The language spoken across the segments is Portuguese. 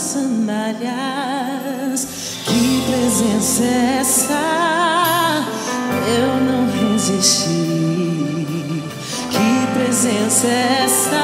sandálias. Que presença é essa? Eu não resisti. Que presença é essa?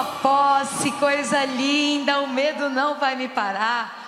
Toma posse, coisa linda, o medo não vai me parar.